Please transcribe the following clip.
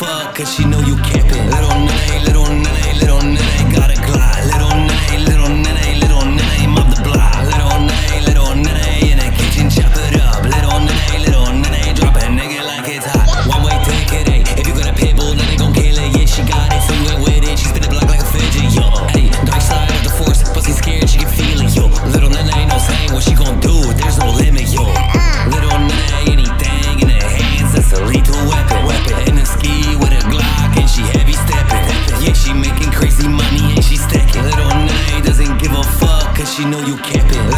fuck, cause she know you you know you capping.